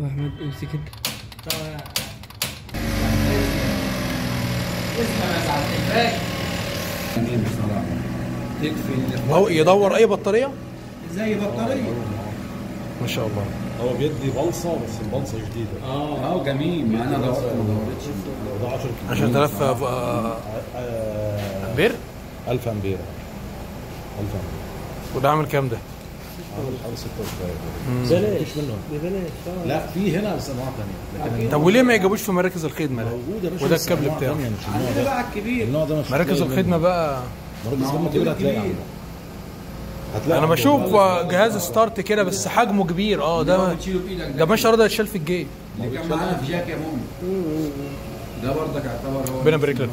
واحمد امسك أنت. تكفي هو يدور أي بطارية؟ زي بطارية. ما شاء الله. هو بيدي بلصة بس البلصة جديدة. آه آه جميل. ما أنا دورت. ما دورتش ده 10 كيلو 10000 آه، آه، أمبير؟ 1000 أمبير. 1000 أمبير. وده عامل كام ده؟ عامل حوالي 6 بلاش مفيش منه ببلاش. لا في هنا بس انواع ثانية طب وليه ما يجيبوش في مراكز الخدمة ده؟ وده الكابل بتاعه. عندنا بقى الكبير النوع ده مش مراكز الخدمة. بقى مراكز الخدمة كبيرة هتلاقي أنا. بشوف جهاز start كده بس حجمه كبير آه ده ده مش راضي يتشال في الجيب اللي كان معانا في جاك يا مؤمن ده برضك يعتبر هو ربنا يبارك لك.